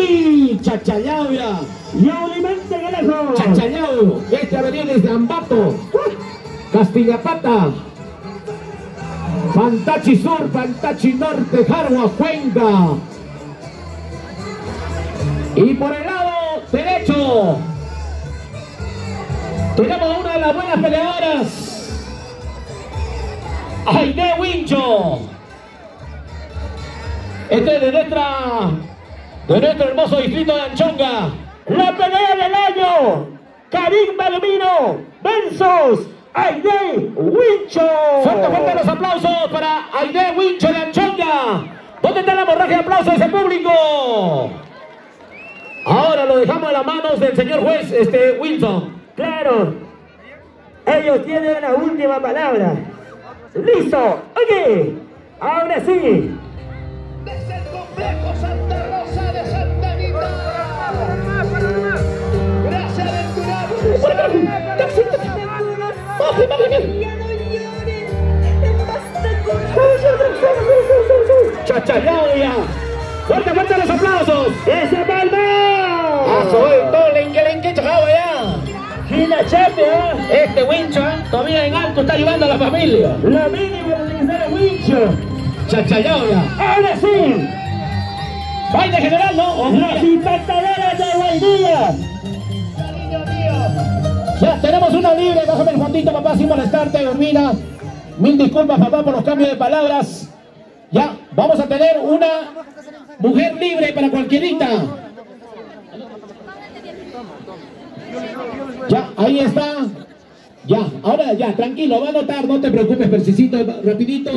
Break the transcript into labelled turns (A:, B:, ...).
A: Y
B: Galejo.
A: Chachayao. Este ha venido desde Ambato. Castillapata. Pantachi Sur, Pantachi Norte, Jarua, Cuenca. Y por el lado derecho. Tenemos una de las buenas peleadoras. Aide Wincho. Este es de nuestra de nuestro hermoso distrito de Anchonga.
B: La pelea del año. Karim Balomino versus Aide Wincho.
A: Fuerte, fuerte los aplausos para Aide Wincho de Anchonga. ¿Dónde está la hemorragia de aplausos de ese público? Ahora lo dejamos en las manos del señor juez este, Wilson.
B: Claro. Ellos tienen la última palabra. Listo. Ok. Ahora sí.
C: desde el complejo
D: Ya no llores. Basta con
A: Chachayaya. Fuerte, fuerte los aplausos.
B: ¡Esa palma!
A: Soy Tolenque, Lenque, Chajawaya.
B: Gila Chape, ¿eh?
A: Este Wincho ¿eh? todavía en alto está ayudando a la familia.
B: La mínima de Gonzalo Wincho.
A: Chachayaya.
B: Ahora sí.
A: Baile general, ¿no?
B: Las impactadoras de Guaidilla.
A: Una libre, bájame el fondito, papá, sin molestarte, Urbina. Mil disculpas, papá, por los cambios de palabras. Ya, vamos a tener una mujer libre para cualquierita. Ya, ahí está. Ya, ahora ya, tranquilo, va a notar, no te preocupes, Percisito, rapidito.